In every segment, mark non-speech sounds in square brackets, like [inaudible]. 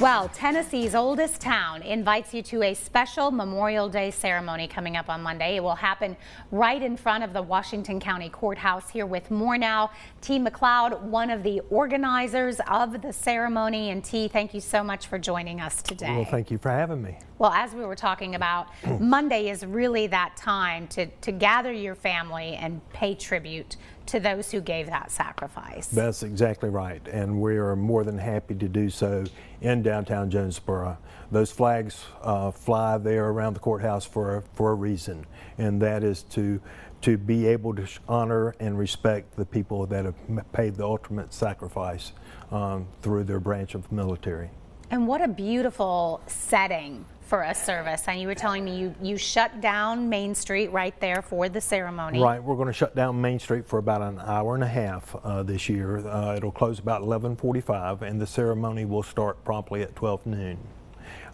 Well, Tennessee's oldest town invites you to a special Memorial Day ceremony coming up on Monday. It will happen right in front of the Washington County Courthouse. Here with more now, T. McLeod, one of the organizers of the ceremony. And T, thank you so much for joining us today. Well, thank you for having me. Well, as we were talking about, [clears throat] Monday is really that time to, to gather your family and pay tribute to those who gave that sacrifice. That's exactly right. And we are more than happy to do so in downtown Jonesborough. Those flags uh, fly there around the courthouse for a, for a reason, and that is to to be able to honor and respect the people that have paid the ultimate sacrifice um, through their branch of military. And what a beautiful setting for a service. And you were telling me you, you shut down Main Street right there for the ceremony. Right, we're going to shut down Main Street for about an hour and a half uh, this year. Uh, it'll close about 11:45, and the ceremony will start promptly at 12 noon.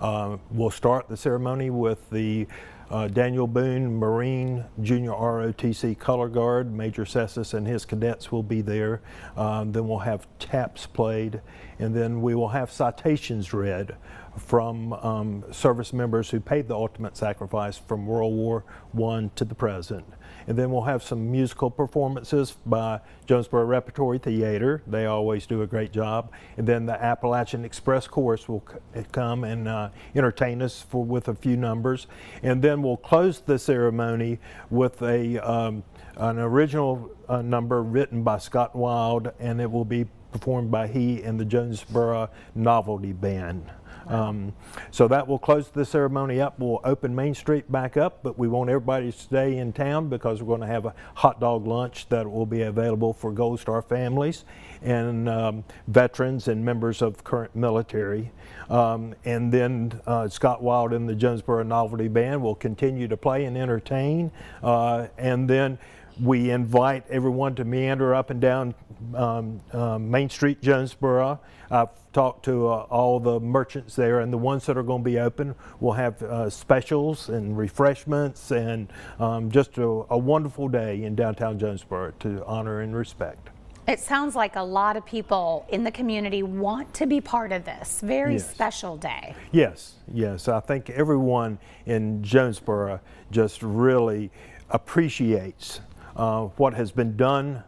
Uh, we'll start the ceremony with the uh, Daniel Boone Marine Junior ROTC Color Guard. Major Cessus and his cadets will be there. Um, then we'll have taps played, and then we will have citations read from um, service members who paid the ultimate sacrifice from World War I to the present. And then we'll have some musical performances by Jonesborough Repertory Theater. They always do a great job. And then the Appalachian Express Chorus will come and uh, entertain us for, with a few numbers. And then we'll close the ceremony with a, um, an original uh, number written by Scott Wild, and it will be performed by he and the Jonesborough Novelty Band. Um, so that will close the ceremony up. We'll open Main Street back up, but we want everybody to stay in town because we're going to have a hot dog lunch that will be available for Gold Star families and um, veterans and members of current military. Um, and then uh, Scott Wild and the Jonesborough Novelty Band will continue to play and entertain. Uh, and then we invite everyone to meander up and down um, uh, Main Street, Jonesborough. I've talked to uh, all the merchants there, and the ones that are going to be open will have uh, specials and refreshments and um, just a, a wonderful day in downtown Jonesborough to honor and respect. It sounds like a lot of people in the community want to be part of this very yes. special day. Yes, yes. I think everyone in Jonesborough just really appreciates Uh, what has been done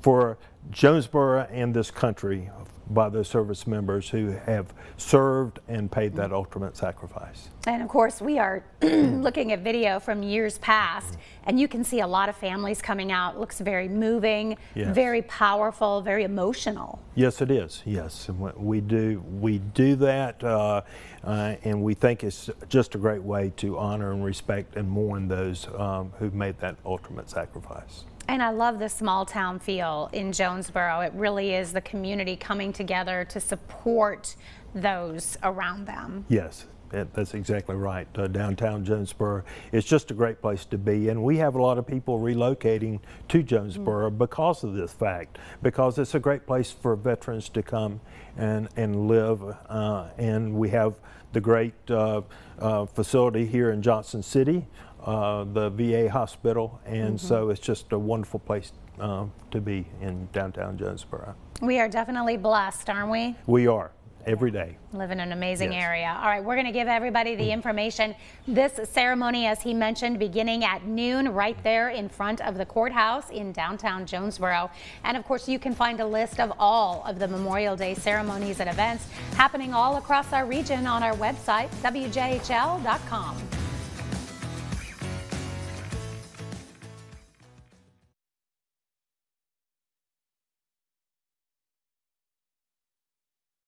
for Jonesborough and this country by the service members who have served and paid that ultimate sacrifice. And of course, we are [clears throat] looking at video from years past, and you can see a lot of families coming out. It looks very moving, yes. very powerful, very emotional. Yes, it is. Yes, we do. We do that, uh, uh, and we think it's just a great way to honor and respect and mourn those um, who've made that ultimate sacrifice. And I love the small town feel in Jonesborough. It really is the community coming together to support those around them. Yes, that's exactly right. Uh, downtown Jonesborough is just a great place to be, and we have a lot of people relocating to Jonesborough mm. because of this fact, because it's a great place for veterans to come and, and live. Uh, and we have the great uh, uh facility here in Johnson City uh, the VA hospital, and mm -hmm. so it's just a wonderful place uh, to be in downtown Jonesborough. We are definitely blessed, aren't we? We are every day. Live in an amazing yes. area. All right, we're going to give everybody the mm. information. This ceremony, as he mentioned, beginning at noon right there in front of the courthouse in downtown Jonesborough. And of course, you can find a list of all of the Memorial Day ceremonies and events happening all across our region on our website, WJHL.com.